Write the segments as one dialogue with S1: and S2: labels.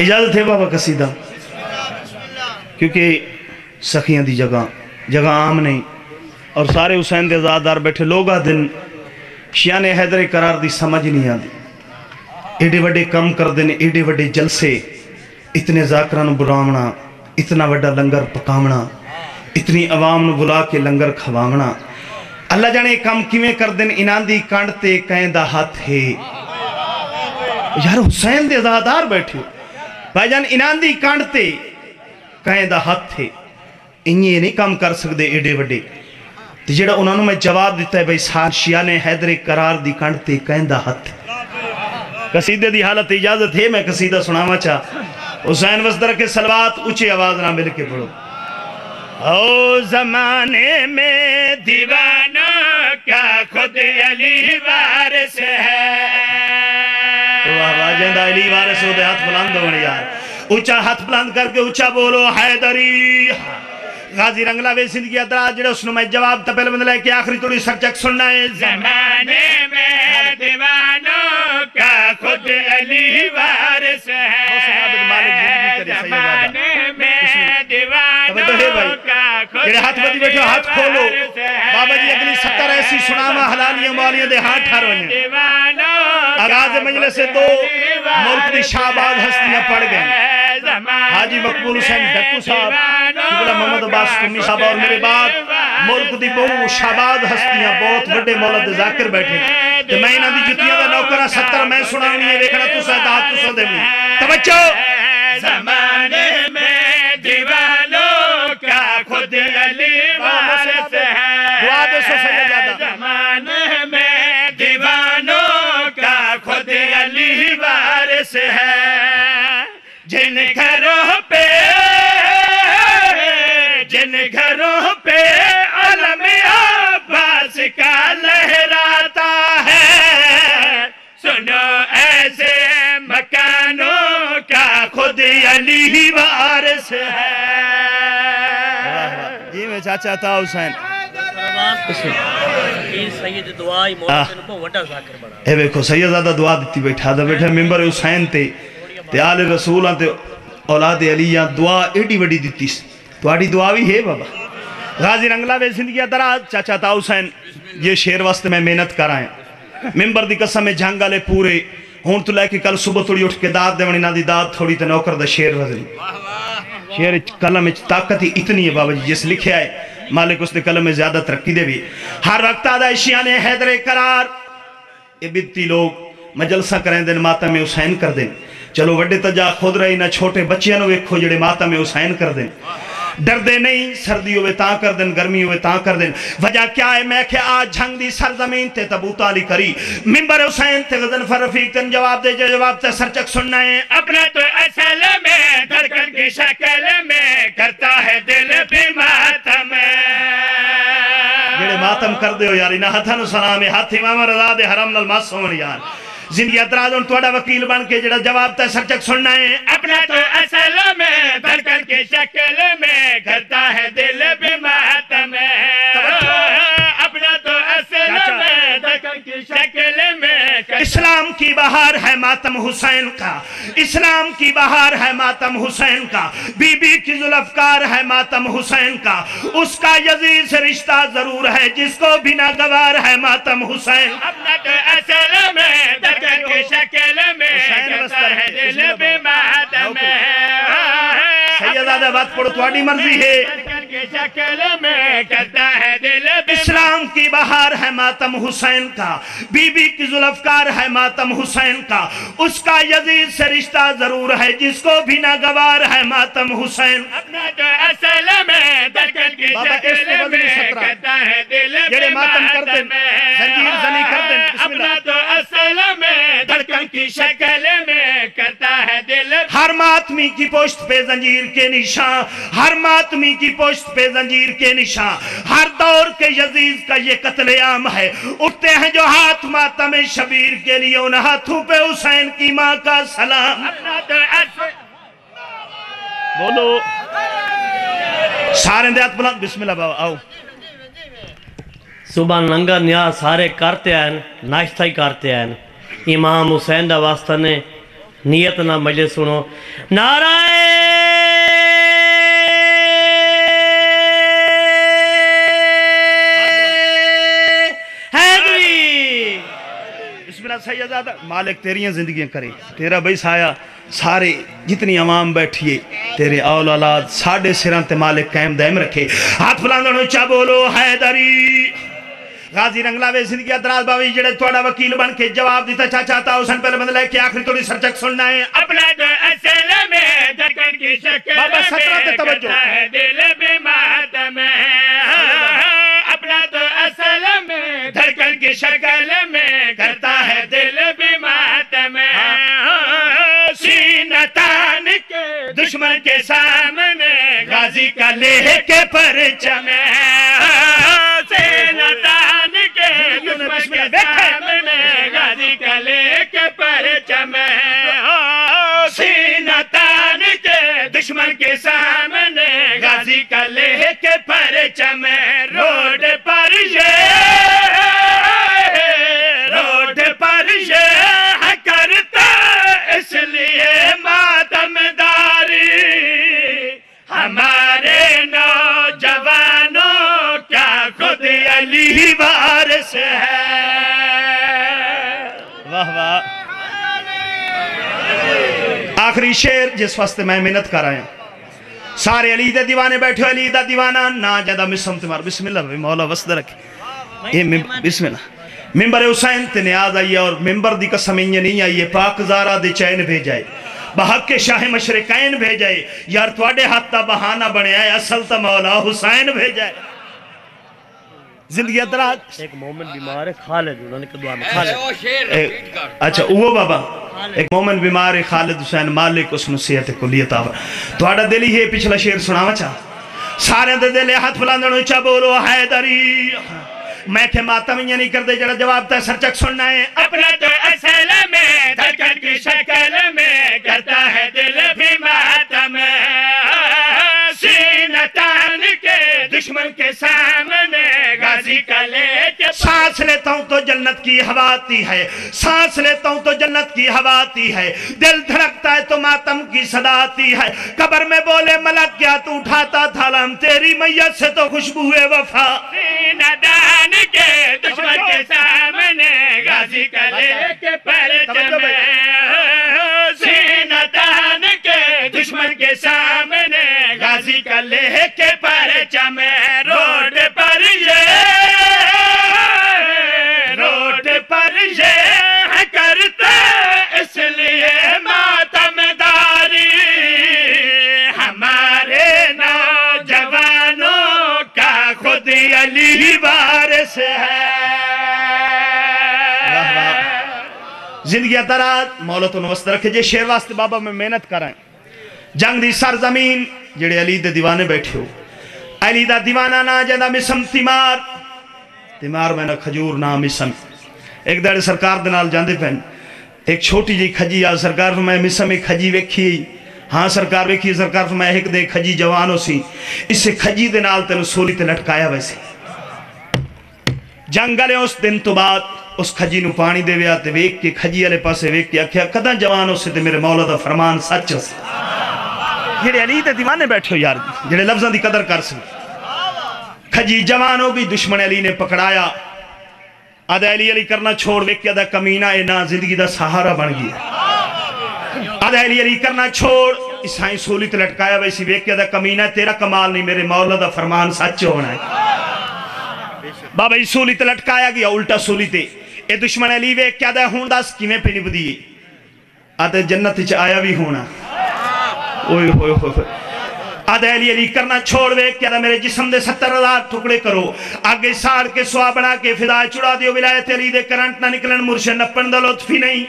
S1: इजाज़त है बाबा कसीदा। क्योंकि सखियाँ दी जगह जगह आम नहीं। और सारे हुसैन के आजादार बैठे, लोग दिन शिया ने हैदरे करार दी समझ नहीं आती एडे वे कम करते हैं एडे वे जलसे। इतने जाकरा बुलावना इतना वा लंगर पकावना इतनी आवाम बुला के लंगर खवावना अल्लाह जाने काम किमें करते हैं इन्हों की कंड से कैं हथ है। यार हुसैन के अजादार बैठे भाईजान इन्हों कंड से कैं हथ है? इं नहीं काम कर सकते एडे वे जो उन्होंने मैं जवाब दिता है, भाई साशिया ने हैदरे करार की कंड से कैं हथ कसीदे की हालत इजाज़त है? मैं कसीदा सुनावा चाह हुसैन वसदर के सलवात ऊँची आवाज़ ना मिल के पढ़ो ओ जमाने में दीवाना क्या खुद अली वारिस है? अली वारिस हो हाथ बुलंद हो यार। ऊँचा हाथ बुलंद करके ऊँचा बोलो हैदरी। गाजी रंगला वे की अदरा जेड़ा उसने मैं जवाब तो पहले मतलब कि आखिरी थोड़ी सरचक सुनना है।
S2: जमाने में दीवानों का खुद अली वारिस है। जमाने में दीवानों
S1: जेड़े हाथ बदी बैठो हाथ खोलो। बाबा जी अगली सत्तर ऐसी सुनावा हलालियाँ वालियाँ दे हाथ ठहरो आगाज़ मजलिस से दो मुल्क की शाहबाज हस्तियाँ पड़ गए हाजी मकबूल हुसैन डक्कू साहब मोहम्मद अब्बास साहब और मेरे बाद मुल्क की बहु हस्तियाँ, बहुत जाकिर बैठे। ते मैं इन्हां जुतियाँ दा नौकर 70 मैं सुनावनी है देखना तुसा तुसा तवज्जो।
S2: वारिस है, जिन घरों पे, जिन घरों पे अलम अब्बास का लहराता है। सुनो ऐसे मकानों का खुद अली वारस है।
S1: जी मैं चाचा था हुसैन। रसूल ते औलाद अलिया दुआ एडी दी थोड़ी दुआ भी है बाबा। गाजी रंगला वे ज़िंदगी दराज चाचा ता हुसैन ये शेर वास्ते मैं मेहनत कर आया। मिंबर दी कसम में जंग पूरे। हूँ तो लैके कल सुबह थोड़ी उठ के दाद देवनी ना दी दाद थोड़ी तो नौकर शेर वजनी शेर कलम ताकत ही इतनी है बाबा जी जिस लिखे है मालिक उसने कलम में ज़्यादा तरक्की दे भी हर वक्त आदाशिया ने हैदरे करार। ये बित्ती लोग मजलसा करें दिन, माता में हुसैन कर दें चलो वड्डे तजा खुद रही ना, छोटे बच्चिया वेखो जेडे माता में हुसैन कर दें डरते नहीं, सर्दी हो कर दें गर्मी हो कर दें वजह क्या है? मैं आज झंग दी सरजमीन ते तबूता अली करी। मिंबर हुसैन ते गजन फरफीक तन जवाब दे जवाब ते सरचक सुनना है।
S2: अपना तो असल में, धड़कन की शक्ल में मातम
S1: कर दे हो यार। इन्हां हथां न सलाम है। हाथ इमाम रजा दे हरम नाल मासूम यार। ज़िंदगी अतराज हूँ थोड़ा वकील बन के जरा जवाब तक सरचक सुनना है।
S2: अपना तो असल में धड़कन के शक्ल में करता है दिल भी मातम अपना तो असल में धड़कन की शक्ल में
S1: इस्लाम की बहार है मातम हुसैन का। इस्लाम की बहार है मातम हुसैन का। बीबी की जुल्फकार है मातम हुसैन का। उसका यजीद से रिश्ता ज़रूर है जिसको बिना गवार है मातम हुसैन।
S2: तो है।
S1: बात पढ़ो तुम्हारी मर्ज़ी है।
S2: शक्ल में करता है दिल
S1: इस्लाम की बहार है मातम हुसैन का बीबी की जुल्फकार है मातम हुसैन का। उसका यजीद से रिश्ता ज़रूर है जिसको भी ना गवार है मातम हुसैन।
S2: अपना तो असल में धड़कन की शक्ल में करता है दिल
S1: जेड़े मातम कर दे जंजीर जनी कर दे
S2: अपना तो असल में धड़कन की शक्ल में करता है दिल
S1: हर मातमी की पोस्ट पे जंजीर के निशान हर मातमी की पोस्ट पे जंजीर के निशान हर दौर के यजीज का ये कत्लेआम है। उठते हैं जो हाथ मातम शबीर के लिए उन हाथों पे हुसैन की माँ का सलाम। बोलो। सारे दे हाथ बुलंद। बिस्मिल्लाह बाबा आओ।
S3: सुबह लंगर न्याज सारे करते हैं नाश्ता ही करते हैं इमाम हुसैन का वास्ता ने नियत ना मज़े सुनो। नारायण!
S1: मालिक, तेरिया ज़िंदगी करे। तेरा बई साया, सारे जितनी अवाम बैठिए, तेरे औल औलाद साढ़े सिर मालिक कायम दायम रखे। हाथ उच्चा बोलो, हैदरी? गाजी रंगलावे ज़िंदगी दराज बावी जेड़े थोड़ा वकील बन के जवाब दिता चाहता हुसैन पहले बंद लेके आखिरी थोड़ी सरचक सुनना है।
S2: अपना तो असल में धड़कन की शक्ल
S1: बाबा सत्रह पे
S2: में
S1: तवज्जो।
S2: है दिल भी मातम अपना तो असल में धड़कन की शक्ल में करता है दिल भी मातम सीना तान के दुश्मन के सामने गाजी का लेह के परचम दुश्मन के दुश्मन के सामने गाजी का लेह के रोड पर रोड पर करता इसलिए मातमदारी हमारे नौजवानों खुद अली है?
S1: आखिरी शेर जिस वास्ते मैं मेहनत कर आया। सारे अली दे दीवाने बैठे अली दा दीवाना ना ज़्यादा मिसम तुम्हार। बिस्मिल्लाह भाई मौला वसद रखे। ये बिस्मिल्लाह। मिंबर हुसैन ते नियाज आई है और मिंबर दी कसम इं नहीं आई है पाक ज़ारा दे चैन भेजाए बहक के शाह मशरकैन भेजाए यार थोड़े हाथ दा बहाना बनया असल तो मौला हुसैन भेजाए जिंदगी दराज
S3: एक मोमिन बीमार है खालिद उन्होंने कहा दुआ में खालिद
S1: ए- अच्छा वो बाबा एक मोमन बीमार है खालिद हुसैन मालिक उसनु सेहत कुलियत आवा ਤੁਹਾਡਾ ਦਿਲ ਹੀ ਇਹ ਪਿਛਲਾ ਸ਼ੇਰ ਸੁਣਾਵਾ ਚਾ ਸਾਰਿਆਂ ਦੇ ਦਿਲ ਹੱਥ ਫਲਾਉਂਦਣ ਉੱਚਾ ਬੋਲੋ ਹੈਦਰੀ मैं के मातम ये नहीं करते जरा जवाब तय सरचक सुनना है
S2: अपना तो असल में धड़कन की शक्ल में करता है दिल दुश्मन के सामने गाजी का लेके
S1: सांस लेता हूँ तो जन्नत की हवा आती है। सांस लेता हूँ तो जन्नत की हवा आती है। दिल धड़कता है तो मातम की सदा आती है। कब्र में बोले मलक क्या तू उठाता था लम तेरी मैयत से तो खुशबू है वफा।
S2: सीना तान के दुश्मन के सामने गाजी का लेके परचम सीना के दुश्मन के सामने गाजी का लेके अली वारिस है।
S1: ज़िंदगी दराज मौला तो नवस्त रखे। जे शेर वास्ते बाबा मैं मेहनत कराएँ। जंग दी सरजमीन, जेड़े अली दे दीवाने बैठे हो। अली दा दीवाना ना जदा मिसम तिमार। तिमार मैंने खजूर ना मिसम। एक दाड़े सरकार दे नाल जांदे पैन। एक छोटी जी खजी आ सरकार मैं मिसम एक खजी वेखी। हाँ सरकार वेखी, सरकार मैं एक दे खजी जवान हो सी इसे खजी दे नाल तेन सोली ते लटकाया वैसे। जंग वाले उस दिन तो बाद उस खजी पानी देविया के खजी वाले पासे वेख के आख्या कदा जवान उसे मेरे मौला दा फरमान सच जेड़े अली बैठे हो यार जेड़े लफ्जां दी कदर कर सके। खजी जवान हो गई दुश्मन अली ने पकड़ाया। आदा अली करना छोड़, वेख के कमीना ए ना ज़िंदगी दा सहारा बन गया। आदा अली करना छोड़ ईसाई सोली ते लटकाया वैसी वेख के कमीना, तेरा कमाल नहीं, मेरे मौला दा फरमान सच होना है। बाबा जी, सूली लटकाया गया, उल्टा सूली ते। हूँ दस? कि पे निभदी आते जन्नत च आया भी होना। ओए होए होए होए। आदे अली अली करना छोड़ वे क्या मेरे जिसम दे सत्तर हज़ार टुकड़े करो। आगे साड़ के सुहा बना के फिदा, चुड़ा दियो, विलायत अली दे करंट ना निकलन मुर्शे नप्पन दा लुत्फ ही नहीं।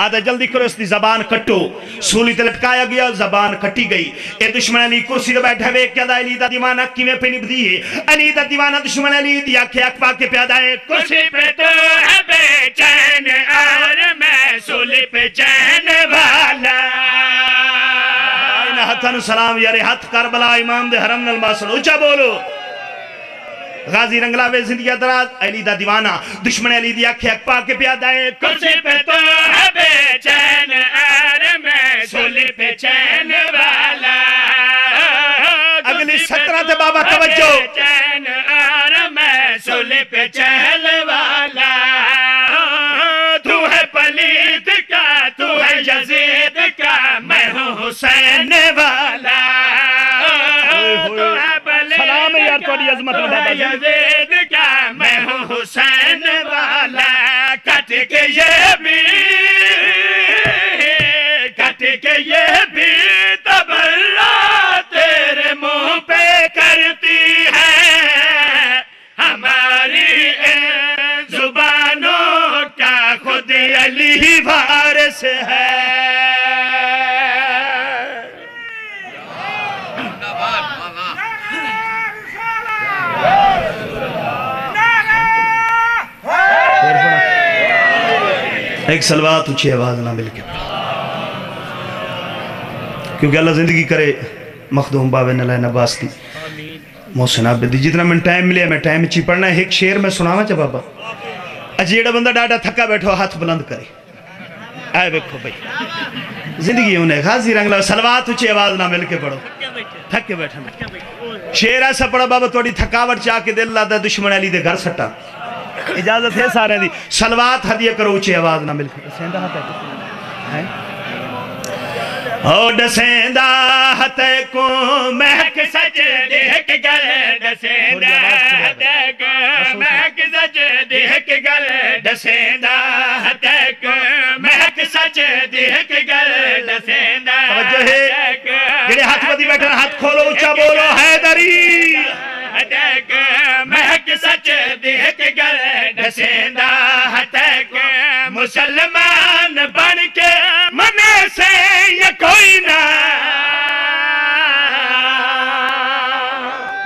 S1: आदा जल्दी करो इसकी जबान कट्टो सूली ते लटकाया गया जबान कटी गई। ए दुश्मन अली कुर्सी ते बैठा वे क्या अली दा दीवाना किवें पे निभदी है? अली दा दीवाना दुश्मन अली दी आँखें अख पा के प्यादा है।
S2: कुर्सी पे तो है बेचैन और मैं सूली पे चैन वाला।
S1: आईना हथन सलाम यारे हथ करबला इमाम दे हरम नल मासल ऊँचा बोलो। गाजी रंगला वे ज़िंदगी दराज अली दा दीवाना। दुश्मन अली दी आँखें पा के प्यादा है।
S2: कुर्सी पे तो है बेचैन अरे मैं सोले पे चैन वाला।
S1: अगली सत्रह
S2: तो
S1: बाबा, तवज्जो।
S2: बेचैन का,
S1: तुम्हारी अजमत में बाबा
S2: है यजीद का मैं हूँ हुसैन वाला? कट के ये भी कट के ये भी तबल्ला तेरे मुँह पे करती है। हमारी जुबानों का खुद अली वारिस है।
S1: एक सलवात ऊँची आवाज़ ना मिलके क्योंकि अल्लाह ज़िंदगी करे, मखदूम बाबे नलैन अब्बास की मोहसिन आबिद जितना मैं टाइम मिले, मैं टाइम ची पढ़ना है। एक शेर मैं सुनावा चा बाबा? अज जेड़ा बंदा डाटा थका बैठो, हाथ बुलंद करे। आए देखो भाई। ज़िंदगी उन्हें खासी रंगला सलवात ऊँची आवाज़ ना मिलके पढ़ो थक बैठा। शेर ऐसा पढ़ा, बाबा थोड़ी थकावट चाह के दिल लादा, दुश्मन अली दे घर सट्टा। इजाज़त है सारे की सलवात हदिया करो उच्ची आवाज़ ना मिलके। सेंधा हाथ है? ओ डसेंदा हथ को
S2: महक सच देख गल दसेंदा हतक महक सच देख गल दसेंदा हतक महक सच देख गल दसेंदा
S1: जेड़े हाथ बदी बैठे हाथ खोलो ऊँचा बोलो हैदरी
S2: हतक महक सच देख गल दसेंदा हतक मुसलमान बन के मने से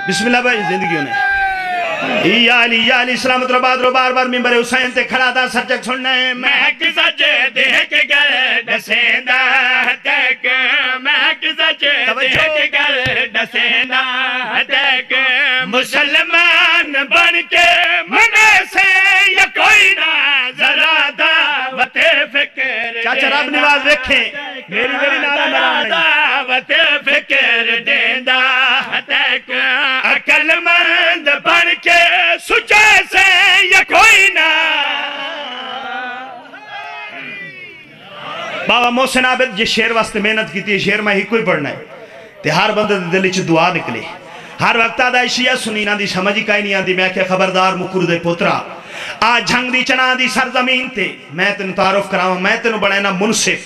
S1: बिस्मिल्लाह भाई ज़िंदगी ने सलामत रो बाद रो बार बार मिंबर हुसैन ते खड़ा था सचक सुनना। मैं
S2: महक सच देख गल दसेंदा तक महक सच देख गल दसेंदा तक मुसलमान बन के मने से ये कोई ना जरा दावत फ़िक्र
S1: चाचा रब निवाज देखें। मेरी मेरी नारा नारा
S2: दावत फ़िक्र देंदा। बन के सुचे से ये कोई ना।
S1: बाबा मोहसिन आबिद जे शेर वास्ते मेहनत की शेर में ही कोई पढ़ना है ते हर बंदे दिल च दुआ निकले। हर वक्त आदा इशिया सुनी ना दी समझ ही काई नहीं आती मैं क्या खबरदार मुकुर दे पुत्रा, आ झंग दी चना दी सरजमीन ते, मैं तेन तारुफ करावा, मैं तेन बनाना मुनसिफ।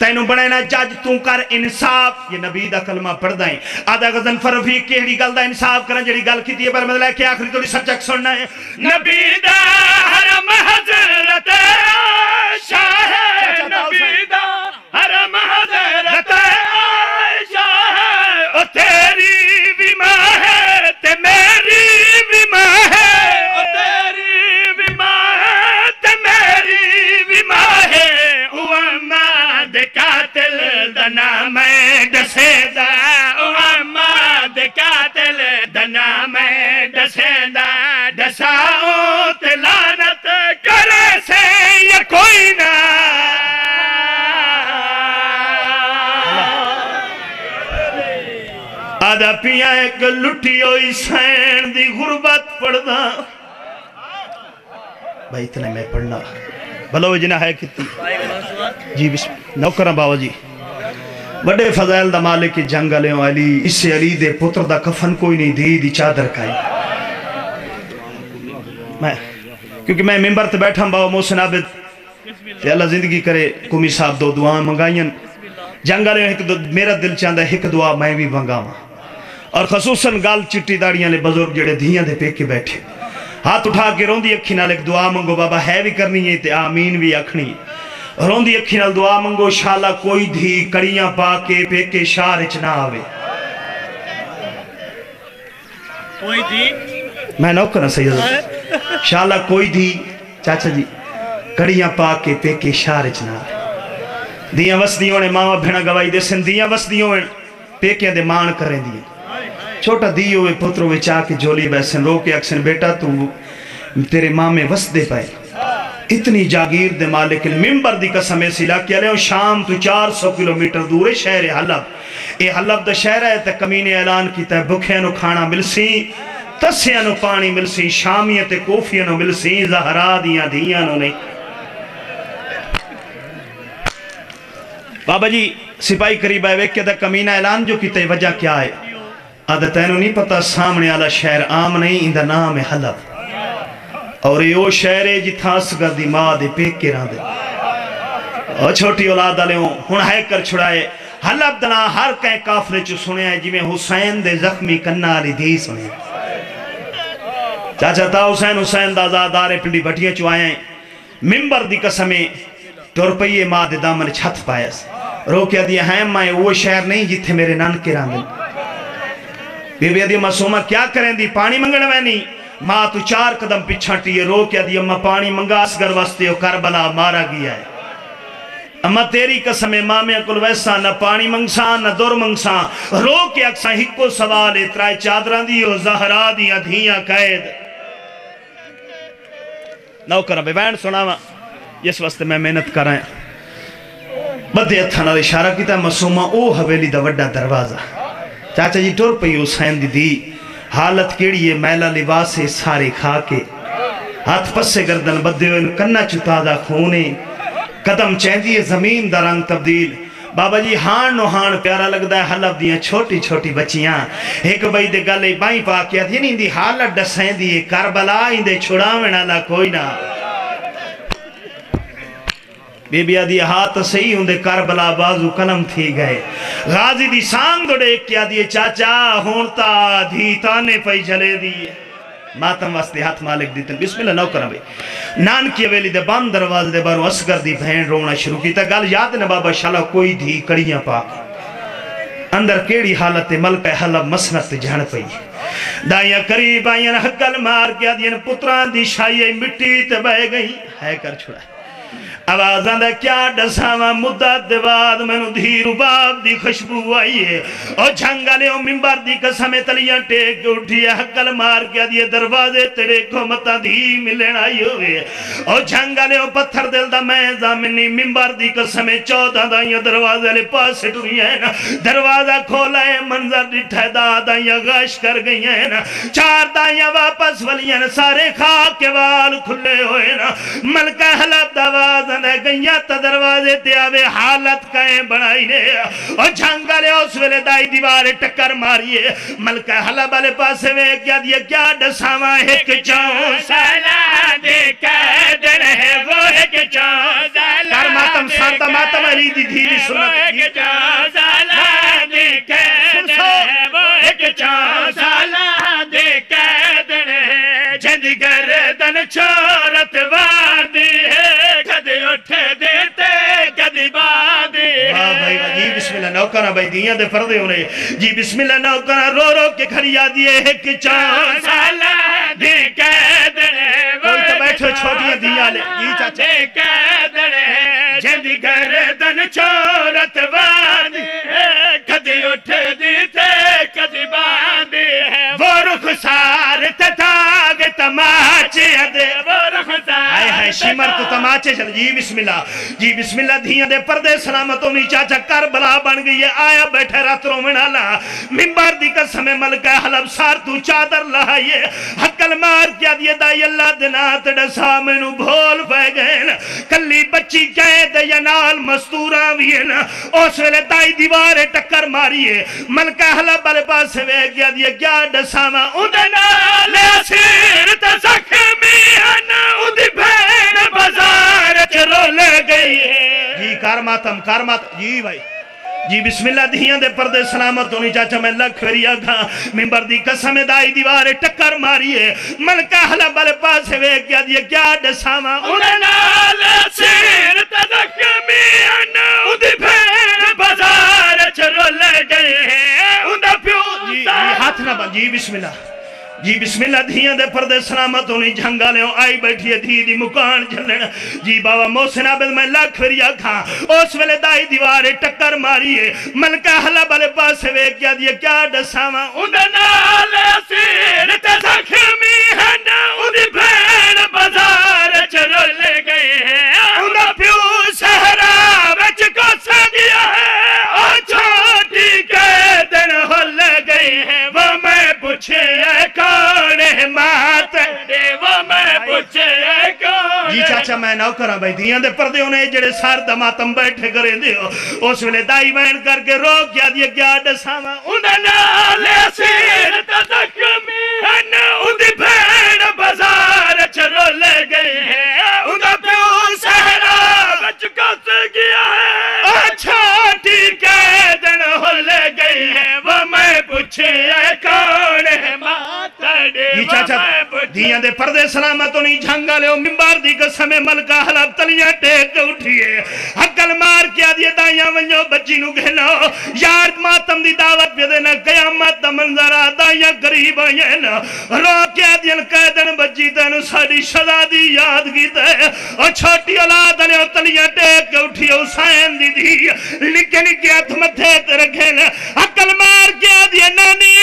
S1: तेन बनाना जज तू कर इंसाफ ये नबी का कलमा पढ़ता है आदा गजन फरफी केड़ी गल इंसाफ करा जी गल की पर मैं लैके आखिरी थोड़ी सचक सुनना है
S2: नबी हरम हज़रत शाह नबी हरम हज़रत कातिल करे से ये कोई ना।
S1: आदा पिया एक लुटी होई सैन दी गुरबत पढ़दा। भाई इतने मैं पढ़ना। भलो जिना है कितनी जी बिस्म नौकरा बाबा जी। बड़े फजाइल दा मालिक की जंग अले अली, इससे अली दे पुत्र दा कफन कोई नहीं, दी दी चादर काई मैं, क्योंकि मैं मिंबर ते बैठा बाबा मोहसिन आबिद अल्लाह ज़िंदगी करे, कुमी साहब दो दुआ मंगाइयन जंग अले एक मेरा दिल चाहता एक दुआ मैं भी मंगावा। और खसूसन गाल चिट्टी दाड़ियाँ ले बुज़ुर्ग जेड़े धियाँ दे पेके बैठे। हाथ उठा के रोंदी अखी नाल एक दुआ मंगो, बाबा, है भी करनी है, ते आमीन भी आखनी है। रोंदी अखी नाल दुआ मंगो शाला कोई धी कड़ियाँ पा के पेके शार च ना आवे।
S3: कोई थी
S1: मैं नौकर सैयद शाला कोई धी? चाचा जी कड़ियाँ पा के पेके शार च ना आवे। दियाँ वसदियों ने मावा भेणा गवाई दे सिंधियाँ वसदियों पेकियाँ दे मान करें दियाँ। छोटा दी हुए पुत्र विच आके झोली बैसन रो के अक्सन बेटा तू तेरे मामे वसदे पाए। इतनी जागीर दे मालिक मिंबर दी कसम इस इलाके वाले शाम तो 400 किलोमीटर दूर है शहर हलब ये हलब दा शहर है, ते कमीने ऐलान किया भुखे नु खाना मिलसी तस्या नु पानी मिलसी, शामिया ते कोफिया नु मिलसी, जहरा दिया धिया नु। नहीं बाबा जी, सिपाही करीब आए वेख्या कमीना ऐलान जो किते वजह क्या है? अद तेन नहीं पता, सामने वाला शहर आम नहीं, इंदा नाम है हलब और यो शहर है जिथा असगर दी माँ दे पेके और छोटी औलाद वाले हुन है कर छुड़ाए। हलब दना हर कह काफले च सुनया जिवें हुसैन दे जख्मी कन्ना वाली धी सुने चाचा ता हुसैन हुसैन दा आजादार पिंडी भटिया चो आए मिंबर दी कसमे तुर पईए माँ दे दामन छत पायस रोकिया दिया है मैं वो शहर नहीं जिथे मेरे नानके रहंदे बीबी आदि मासूमा, क्या करें दी? पानी मंगण वैनी। माँ तू चार कदम पिछा टीए रो के दी अम्मा पानी मंगा असगर वास्ते करबला मारा गया है। अम्मा तेरी कसम माँ में कुल वैसा न पानी मंगसा, न दुर मंगसा। रो के अक्सा हिको सवाल है त्राए चादर दी ओ जहरा दिया धिया कैद। नौकर बैठ सुनावा इस वास्ते मैं मेहनत कर बदे हथा इशारा किया मासूमा, ओ हवेली का वड्डा दरवाज़ा। चाचा जी टुर पई हुसैन दी दी हालत केड़ी है, मैला लिबास है, सारे खा के। हाथ पसे गर्दन बदे हुए कन्ना चुतादा खून कदम चेंदी है, ज़मीन का रंग तब्दील। बाबा जी, हाण नो हाण प्यारा लगता है हलब दिया छोटी छोटी बच्चियाँ। एक बई दे गल बाई पा के इंदी हालत कर बला करबला इंदे छुड़ावे वाला कोई ना। बेबिया दी हाथ सही होंदे करबला बाजू कलम थी गए। गाजी दी सांग दौड़े, क्या दिए चाचा? ता धी ताने पई चले दी। मातम वास्ते हाथ मालिक दी तन बिस्मिल्लाह, नौ करा भाई नानकी हवेली दे बंद दरवाजे दे बाहरों असगर दी भैन रोना शुरू की गल याद न बाबा, शाला कोई धी कड़ियाँ पा। अंदर केड़ी हालत है मलक हलब मसनत जण पई। दाइया करीब आइया हकल मार के आदियन पुत्रां दी शाई मिट्टी ते बह गई। है कर छुड़ा। आवाजा का क्या दसावा मुद्दा दे बाद मैनू धीरू बाप दी खुशबू आई है। और झंगा ने मिंबर दी कसम तलियाँ टेक के उठी है हकल मार के दिए दरवाजे तेरे को मता धी मिलन आई होवे। और झंगा ने पत्थर दिल दा मैं जामिनी, मिंबर दी कसम चौदह दाइया दरवाजे ले पास टुरी है। ना दरवाज़ा खोला है, मंजर डिठा दा दाइयाँ गश कर गई है ना। चार दाइयाँ वापस वलियाँ सारे खा के वाल खुले हुए ना। मलका हलब दवाज ने गईया त दरवाजे ते आवे हालत कहे बनाई ने। और उस वेले दाई दीवार टक्कर मारिए। मलका हला वाले पासे वे क्या दिए क्या दसावा एक चौं
S2: साला दे कैदन है वो एक चौं साला
S1: कर मातम शांता मातम अली दी धीरी सुनत
S2: एक चौं साला दे कैदन है वो एक चौं साला दे कैदन है जिंद गर्दन छोरत वादी
S1: नौकरा भाई दिया दे पर्दे होने। जी बिस्मिल्लाह नौकरा रो रो के खड़िया दिए एक चौं
S2: साला दे है वो
S1: कोई तो बैठो छोटियाँ दिया ले जी चाचा।
S2: दे है जिंद गर्दन छोरत वादी कदी उठ देते कदी बादी है।
S1: वो रुखसार ते दाग तमाचे दे।
S2: वो रुखसार
S1: हाय हाय शिमर तो तमाचे चल। जी बिस्मिल्लाह। जी बिस्मिल्लाह, धियाँ दे पर्दे सलामतों में चाचा करबला बन गई है। आया बैठे रात रोमन आला मिंबर दी कसम मलका हलब सार तू चादर लहाइए हकल मार क्या दिए दाई अल्लाह दिना तेरे सामने भोल पै गए न कल्ली बच्ची कहे दे या नाल मस्तूरा भी है ना। उस वेले दाई दीवार टक्कर मारिए मलका हलब वाले पास वे गया दिए क्या दसावा उदे नाल
S2: सिर ते जख्मी हन उदी भैन बाज़ार च रोल गई है।
S1: जी कार मातम कार मात जी भाई। जी बिस्मिल्लाह धियाँ दे पर्दे सलामत होनी चाचा मैं लख फेरी आखा मिंबर दी कसम दाई दीवार टक्कर मारिए। मलका हला बल पास वे क्या दिए क्या दसावा
S2: उदे नाल सिर ते जख्मी हन उदी भैन बाज़ार च रोल गई है। उदा प्यो
S1: जी जी हाथ ना बन जी बिस्मिल्लाह। जी, बिस्मिल्लाह धियाँ दे पर्दे, सलामत होनी झंगा लियो आई बैठी है, धी दी मुकान झलण जी, बाबा मोहसिन आबिद, मैं लाख फिर आखा। उस वेले दाई दीवार टक्कर मारी मलका हला वाले पास वेख क्या दिए क्या दसावा?
S2: उंदे नाल असीर ते जख्मी है ना, उदी बाज़ार च रोल गए हैं। उंदा प्यो सहरा विच कोस गया
S1: चाचा मैं ना करा भाई धियाँ दे पर्दे होने सर दा बैठे करे दियो उस वेले दाई बहन करके रोक क्या दिए क्या
S2: है हैं गया है छोटी के दिन हुल गए वो मैं पूछे
S1: चाचा धियाँ दे पर्दे सलामत नहीं झंगा लियो मिंबर दी कसम मलका हलाब तलियाँ टेक उठिए। हकल मार के दिए आया वञो बची गहलो यार मातम जी दावत पियो ॾियनि कयामत मंज़र आता या ग़रीब आहिनि रो कया ॾियनि कैदन बची तन साॾी शला की यादगी त छोटी औलाद ने तलिया टेक के उठी, हुसैन दी धी। निके निके हथ मथे ते रखेन अकल मार के दी नानी,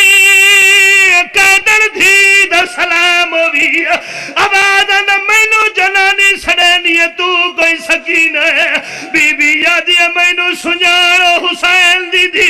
S1: कैदन थी दर सलाम भी आवाज़ न मैनू जनानी सड़े नी, तू कोई सकी सकीन बीबी यादी मैं सुञाणो हुसाइल दीदी